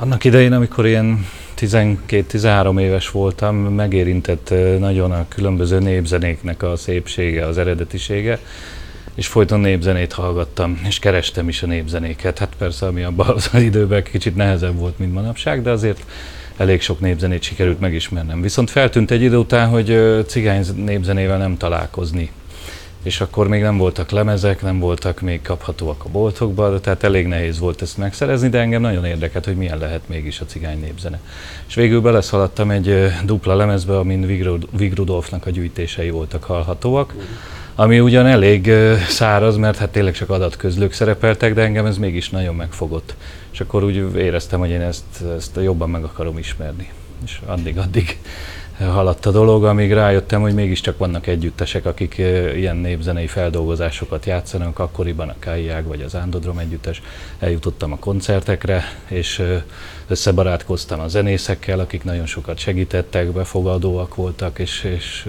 Annak idején, amikor ilyen 12-13 éves voltam, megérintett nagyon a különböző népzenéknek a szépsége, az eredetisége, és folyton népzenét hallgattam, és kerestem is a népzenéket. Hát persze, ami abban az időben kicsit nehezebb volt, mint manapság, de azért elég sok népzenét sikerült megismernem. Viszont feltűnt egy idő után, hogy cigány népzenével nem találkozni és akkor még nem voltak lemezek, nem voltak még kaphatóak a boltokban, tehát elég nehéz volt ezt megszerezni, de engem nagyon érdekelt, hogy milyen lehet mégis a cigány népzene. És végül beleszaladtam egy dupla lemezbe, amin Vig Rudolfnak a gyűjtései voltak hallhatóak, ami ugyan elég száraz, mert hát tényleg csak adatközlők szerepeltek, de engem ez mégis nagyon megfogott. És akkor úgy éreztem, hogy én ezt, ezt jobban meg akarom ismerni. És addig-addig haladt a dolog, amíg rájöttem, hogy mégiscsak vannak együttesek, akik ilyen népzenei feldolgozásokat játszanak, akkoriban a Káiág vagy az Ándodrom együttes. Eljutottam a koncertekre, és összebarátkoztam a zenészekkel, akik nagyon sokat segítettek, befogadóak voltak, és, és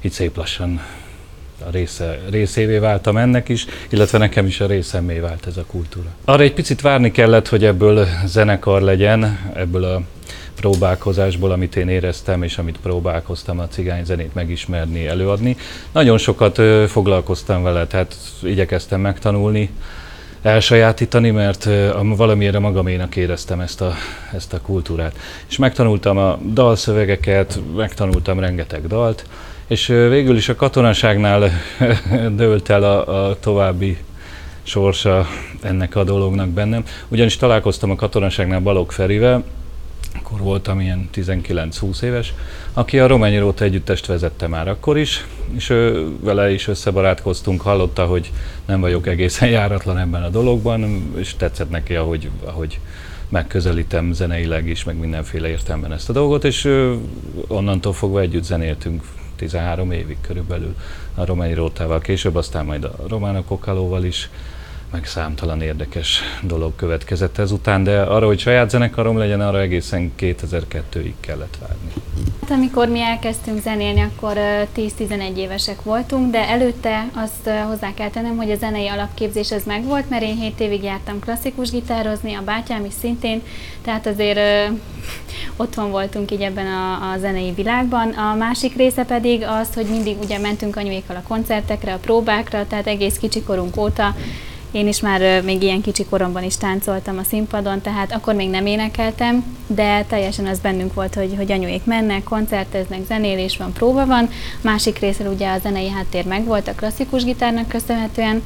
így szép lassan a része, részévé váltam ennek is, illetve nekem is a részemé vált ez a kultúra. Arra egy picit várni kellett, hogy ebből zenekar legyen, ebből a próbálkozásból, amit én éreztem, és amit próbálkoztam a cigány zenét megismerni, előadni. Nagyon sokat ö, foglalkoztam vele, tehát igyekeztem megtanulni, elsajátítani, mert valamiére magaménak éreztem ezt a, ezt a kultúrát. És megtanultam a dalszövegeket, megtanultam rengeteg dalt, és végül is a katonaságnál dőlt el a, a további sorsa ennek a dolognak bennem. Ugyanis találkoztam a katonaságnál Balog Ferivel, akkor voltam ilyen 19-20 éves, aki a Rományi Róta együttest vezette már akkor is, és ő, vele is összebarátkoztunk, hallotta, hogy nem vagyok egészen járatlan ebben a dologban, és tetszett neki, ahogy, ahogy megközelítem zeneileg is, meg mindenféle értelemben ezt a dolgot, és onnantól fogva együtt zenéltünk 13 évig körülbelül a Rományi Rótával, később aztán majd a Románok Okálóval is, meg számtalan érdekes dolog következett ezután, de arra, hogy saját zenekarom legyen, arra egészen 2002-ig kellett várni. Hát, amikor mi elkezdtünk zenélni, akkor 10-11 évesek voltunk, de előtte azt hozzá kell tennem, hogy a zenei alapképzés az megvolt, mert én 7 évig jártam klasszikus gitározni, a bátyám is szintén, tehát azért otthon voltunk így ebben a, a zenei világban. A másik része pedig az, hogy mindig ugye mentünk anyuékkal a koncertekre, a próbákra, tehát egész kicsikorunk óta én is már még ilyen kicsi koromban is táncoltam a színpadon, tehát akkor még nem énekeltem, de teljesen az bennünk volt, hogy, hogy anyuék mennek, koncerteznek, zenélés van, próba van. Másik részről ugye a zenei háttér megvolt a klasszikus gitárnak köszönhetően.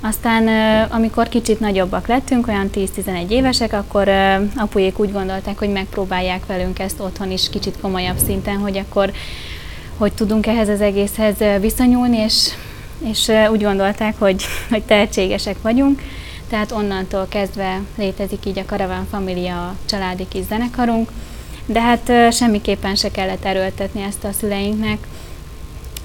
Aztán, amikor kicsit nagyobbak lettünk, olyan 10-11 évesek, akkor apuék úgy gondolták, hogy megpróbálják velünk ezt otthon is kicsit komolyabb szinten, hogy akkor hogy tudunk ehhez az egészhez viszonyulni, és és úgy gondolták, hogy, hogy tehetségesek vagyunk, tehát onnantól kezdve létezik így a Caravan Familia családi kis zenekarunk, de hát semmiképpen se kellett erőltetni ezt a szüleinknek.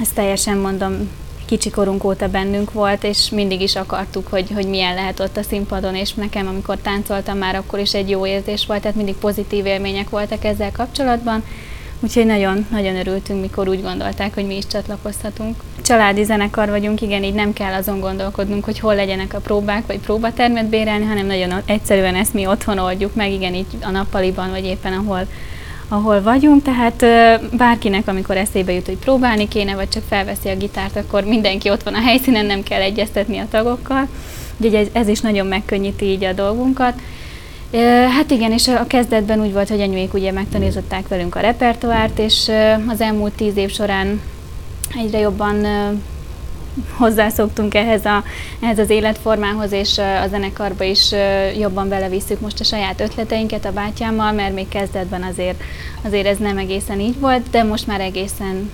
Ezt teljesen mondom, kicsikorunk óta bennünk volt, és mindig is akartuk, hogy, hogy milyen lehet ott a színpadon, és nekem, amikor táncoltam már, akkor is egy jó érzés volt, tehát mindig pozitív élmények voltak ezzel kapcsolatban, Úgyhogy nagyon, nagyon örültünk, mikor úgy gondolták, hogy mi is csatlakozhatunk. Családi zenekar vagyunk, igen, így nem kell azon gondolkodnunk, hogy hol legyenek a próbák, vagy próbatermet bérelni, hanem nagyon egyszerűen ezt mi otthon oldjuk meg, igen, így a nappaliban, vagy éppen ahol, ahol vagyunk, tehát bárkinek, amikor eszébe jut, hogy próbálni kéne, vagy csak felveszi a gitárt, akkor mindenki ott van a helyszínen, nem kell egyeztetni a tagokkal. Úgyhogy ez, ez is nagyon megkönnyíti így a dolgunkat. Hát igen, és a kezdetben úgy volt, hogy anyuék ugye megtanították velünk a repertoárt, és az elmúlt tíz év során egyre jobban hozzászoktunk ehhez, a, ehhez az életformához, és a zenekarba is jobban belevisszük most a saját ötleteinket a bátyámmal, mert még kezdetben azért, azért ez nem egészen így volt, de most már egészen,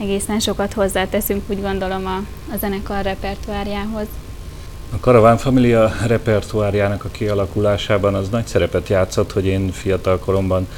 egészen sokat hozzáteszünk, úgy gondolom, a, a zenekar repertoárjához. A Karaván Familia repertoárjának a kialakulásában az nagy szerepet játszott, hogy én fiatal koromban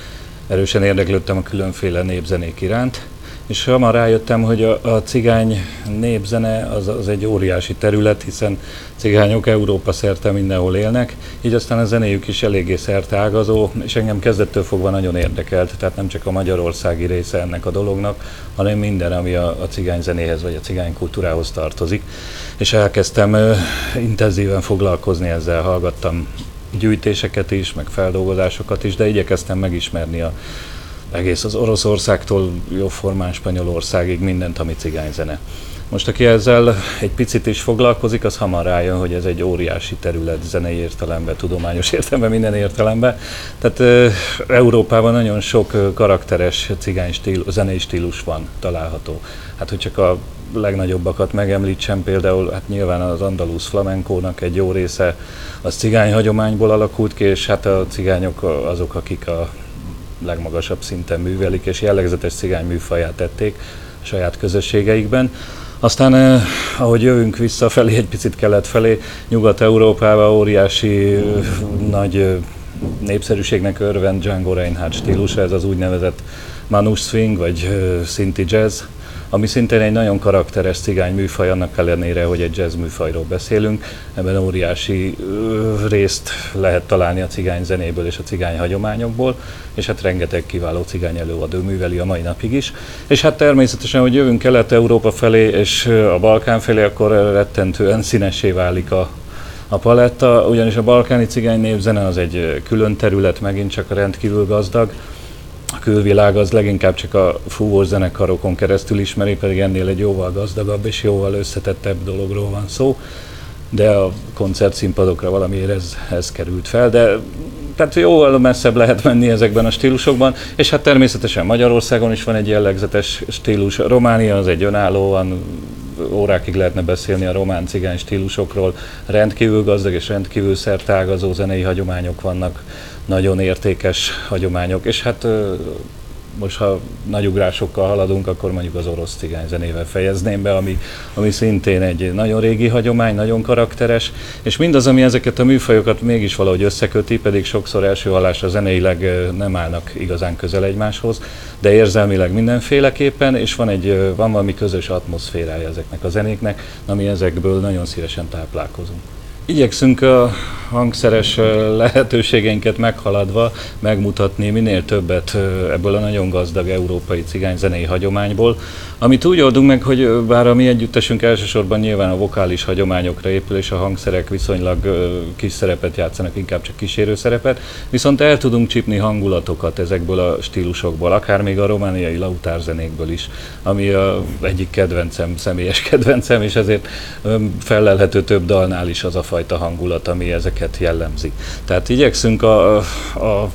erősen érdeklődtem a különféle népzenék iránt, és hamar rájöttem, hogy a, a cigány népzene az, az egy óriási terület, hiszen cigányok Európa szerte mindenhol élnek, így aztán a zenéjük is eléggé ágazó, és engem kezdettől fogva nagyon érdekelt, tehát nem csak a magyarországi része ennek a dolognak, hanem minden, ami a, a cigány zenéhez vagy a cigány kultúrához tartozik. És elkezdtem uh, intenzíven foglalkozni ezzel, hallgattam gyűjtéseket is, meg feldolgozásokat is, de igyekeztem megismerni a egész az Oroszországtól jóformán Spanyolországig mindent, ami cigányzene. Most aki ezzel egy picit is foglalkozik, az hamar rájön, hogy ez egy óriási terület zenei értelemben, tudományos értelemben, minden értelemben. Tehát Európában nagyon sok karakteres cigány stíl, zenei stílus van található. Hát, hogy csak a legnagyobbakat megemlítsem, például hát nyilván az andalusz flamenkónak egy jó része az cigány hagyományból alakult ki, és hát a cigányok azok, akik a legmagasabb szinten művelik, és jellegzetes cigány műfaját tették saját közösségeikben. Aztán, eh, ahogy jövünk vissza felé, egy picit kelet felé, Nyugat-Európába óriási eh, nagy eh, népszerűségnek örvend Django Reinhardt stílusa, ez az úgynevezett Manus Swing, vagy eh, Sinti Jazz, ami szintén egy nagyon karakteres cigány műfaj, annak ellenére, hogy egy jazz műfajról beszélünk. Ebben óriási részt lehet találni a cigány zenéből és a cigány hagyományokból, és hát rengeteg kiváló cigány előadó műveli a mai napig is. És hát természetesen, hogy jövünk Kelet-Európa felé és a Balkán felé, akkor rettentően színesé válik a, a paletta, ugyanis a balkáni cigány népzene az egy külön terület, megint csak rendkívül gazdag, a külvilág az leginkább csak a fúvós zenekarokon keresztül ismeri, pedig ennél egy jóval gazdagabb és jóval összetettebb dologról van szó, de a koncertszínpadokra valamiért ez, ez került fel, de tehát jóval messzebb lehet menni ezekben a stílusokban, és hát természetesen Magyarországon is van egy jellegzetes stílus. Románia az egy önállóan, órákig lehetne beszélni a román cigány stílusokról, rendkívül gazdag és rendkívül szertágazó zenei hagyományok vannak nagyon értékes hagyományok, és hát most ha nagy ugrásokkal haladunk, akkor mondjuk az orosz cigány zenével fejezném be, ami, ami szintén egy nagyon régi hagyomány, nagyon karakteres, és mindaz, ami ezeket a műfajokat mégis valahogy összeköti, pedig sokszor első hallásra zeneileg nem állnak igazán közel egymáshoz, de érzelmileg mindenféleképpen, és van, egy, van valami közös atmoszférája ezeknek a zenéknek, ami ezekből nagyon szívesen táplálkozunk. Igyekszünk a hangszeres lehetőségeinket meghaladva megmutatni minél többet ebből a nagyon gazdag európai cigányzenei hagyományból, amit úgy oldunk meg, hogy bár a mi együttesünk elsősorban nyilván a vokális hagyományokra épül, és a hangszerek viszonylag kis szerepet játszanak, inkább csak kísérő szerepet, viszont el tudunk csipni hangulatokat ezekből a stílusokból, akár még a romániai lautárzenékből is, ami a egyik kedvencem, személyes kedvencem, és ezért felelhető több dalnál is az a fajta hangulat, ami ezeket jellemzi. Tehát igyekszünk a, a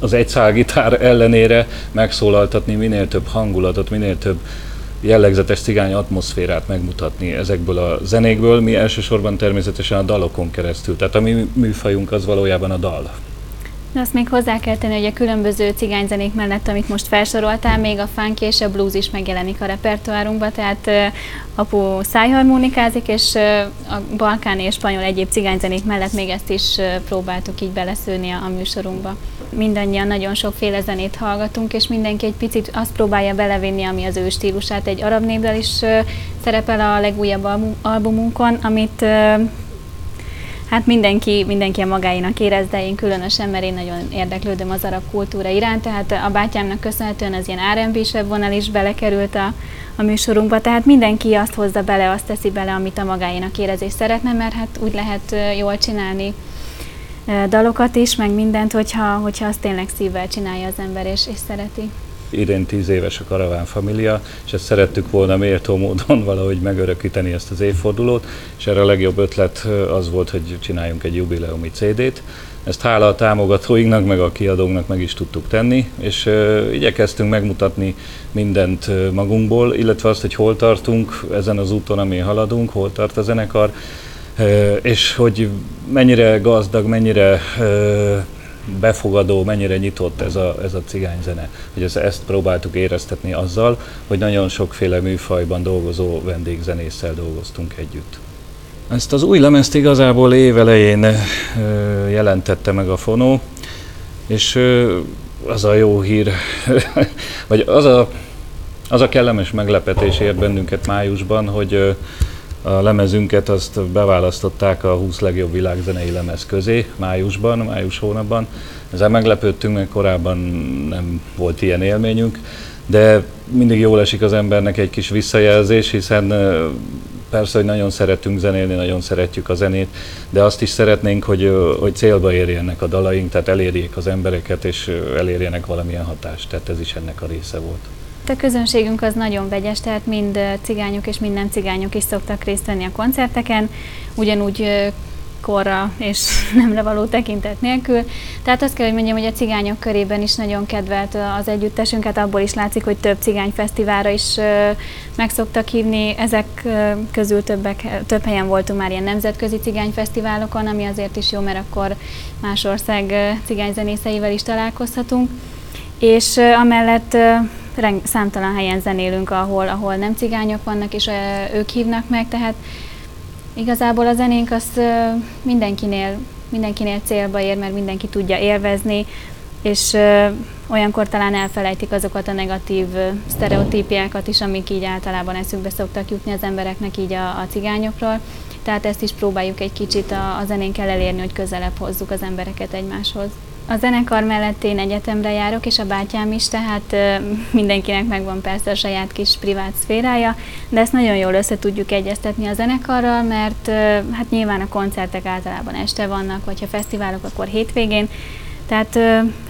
az egyszálgitár ellenére megszólaltatni minél több hangulatot, minél több jellegzetes cigány atmoszférát megmutatni ezekből a zenékből, mi elsősorban természetesen a dalokon keresztül. Tehát a mi műfajunk az valójában a dal. De azt még hozzá kell tenni, hogy a különböző cigányzenék mellett, amit most felsoroltál, még a funk és a blues is megjelenik a repertoárunkba, tehát apu szájharmonikázik, és a balkáni és spanyol egyéb cigányzenék mellett még ezt is próbáltuk így beleszőni a műsorunkba. Mindannyian nagyon sokféle zenét hallgatunk, és mindenki egy picit azt próbálja belevinni, ami az ő stílusát. Egy arab népdal is szerepel a legújabb albumunkon, amit Hát mindenki, mindenki a magáinak érez, de én különösen, mert én nagyon érdeklődöm az arab kultúra iránt, tehát a bátyámnak köszönhetően az ilyen R&B-sebb vonal is belekerült a, a műsorunkba, tehát mindenki azt hozza bele, azt teszi bele, amit a magáinak érez és szeretne, mert hát úgy lehet jól csinálni dalokat is, meg mindent, hogyha, hogyha azt tényleg szívvel csinálja az ember és, és szereti idén tíz éves a Karaván Família, és ezt szerettük volna méltó módon valahogy megörökíteni ezt az évfordulót, és erre a legjobb ötlet az volt, hogy csináljunk egy jubileumi CD-t. Ezt hála a támogatóinknak, meg a kiadónknak meg is tudtuk tenni, és uh, igyekeztünk megmutatni mindent uh, magunkból, illetve azt, hogy hol tartunk ezen az úton, amin haladunk, hol tart a zenekar, és hogy mennyire gazdag, mennyire befogadó, mennyire nyitott ez a, ez a cigányzene. Hogy ezt, ezt próbáltuk éreztetni azzal, hogy nagyon sokféle műfajban dolgozó vendégzenésszel dolgoztunk együtt. Ezt az új lemezt igazából évelején jelentette meg a Fonó, és az a jó hír, vagy az a, az a kellemes meglepetés ért bennünket májusban, hogy a lemezünket azt beválasztották a 20 legjobb világzenei lemez közé májusban, május hónapban. Ezzel meglepődtünk, mert korábban nem volt ilyen élményünk, de mindig jól esik az embernek egy kis visszajelzés, hiszen persze, hogy nagyon szeretünk zenélni, nagyon szeretjük a zenét, de azt is szeretnénk, hogy, hogy célba érjenek a dalaink, tehát elérjék az embereket, és elérjenek valamilyen hatást. Tehát ez is ennek a része volt. A közönségünk az nagyon vegyes, tehát mind cigányok és mind nem cigányok is szoktak részt venni a koncerteken, ugyanúgy korra és nem levaló tekintet nélkül. Tehát azt kell, hogy mondjam, hogy a cigányok körében is nagyon kedvelt az együttesünket, abból is látszik, hogy több cigányfesztiválra is meg szoktak hívni. Ezek közül többek, több helyen voltunk már ilyen nemzetközi cigányfesztiválokon, ami azért is jó, mert akkor más ország cigányzenészeivel is találkozhatunk. És amellett számtalan helyen zenélünk, ahol, ahol nem cigányok vannak, és ők hívnak meg, tehát Igazából a zenénk az mindenkinél, mindenkinél célba ér, mert mindenki tudja élvezni, és olyankor talán elfelejtik azokat a negatív sztereotípiákat is, amik így általában eszükbe szoktak jutni az embereknek így a, a cigányokról. Tehát ezt is próbáljuk egy kicsit a, a zenénkkel elérni, hogy közelebb hozzuk az embereket egymáshoz. A zenekar mellett én egyetemre járok, és a bátyám is, tehát mindenkinek megvan persze a saját kis privát szférája, de ezt nagyon jól össze tudjuk egyeztetni a zenekarral, mert hát nyilván a koncertek általában este vannak, vagy ha fesztiválok, akkor hétvégén, tehát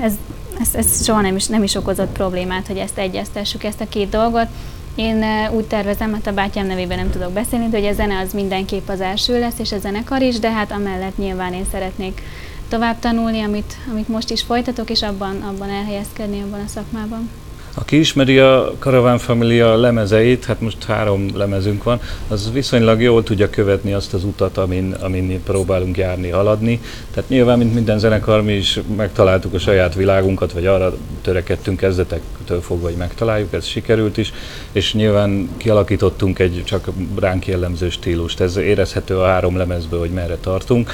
ez, ez, ez soha nem is, nem is okozott problémát, hogy ezt egyeztessük, ezt a két dolgot. Én úgy tervezem, hát a bátyám nevében nem tudok beszélni, de hogy a zene az mindenképp az első lesz, és a zenekar is, de hát amellett nyilván én szeretnék tovább tanulni, amit, amit most is folytatok, és abban, abban elhelyezkedni, abban a szakmában. Aki ismeri a Caravan Familia lemezeit, hát most három lemezünk van, az viszonylag jól tudja követni azt az utat, amin, amin próbálunk járni, haladni. Tehát nyilván, mint minden zenekar, mi is megtaláltuk a saját világunkat, vagy arra törekedtünk kezdetektől fogva, hogy megtaláljuk, ez sikerült is, és nyilván kialakítottunk egy csak ránk jellemző stílust. Ez érezhető a három lemezből, hogy merre tartunk.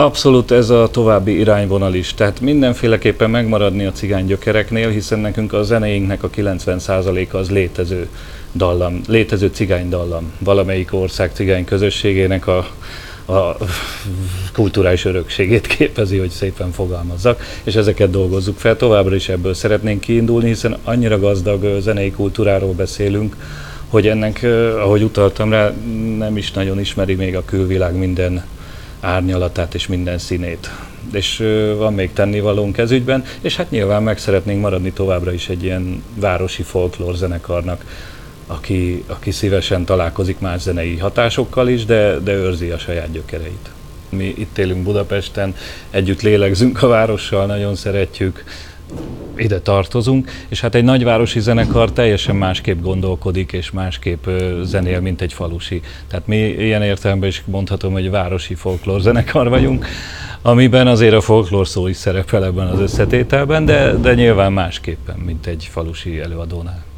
Abszolút ez a további irányvonal is. Tehát mindenféleképpen megmaradni a cigány gyökereknél, hiszen nekünk a zenéinknek a 90%-a az létező dallam, létező cigány dallam. Valamelyik ország cigány közösségének a, a kulturális örökségét képezi, hogy szépen fogalmazzak, és ezeket dolgozzuk fel. Továbbra is ebből szeretnénk kiindulni, hiszen annyira gazdag zenei kultúráról beszélünk, hogy ennek, ahogy utaltam rá, nem is nagyon ismeri még a külvilág minden árnyalatát és minden színét. És van még tennivalónk ez ügyben, és hát nyilván meg szeretnénk maradni továbbra is egy ilyen városi folklór zenekarnak, aki, aki szívesen találkozik más zenei hatásokkal is, de, de őrzi a saját gyökereit. Mi itt élünk Budapesten, együtt lélegzünk a várossal, nagyon szeretjük, ide tartozunk, és hát egy nagyvárosi zenekar teljesen másképp gondolkodik, és másképp zenél, mint egy falusi. Tehát mi ilyen értelemben is mondhatom, hogy városi folklór zenekar vagyunk, amiben azért a folklór szó is szerepel ebben az összetételben, de, de nyilván másképpen, mint egy falusi előadónál.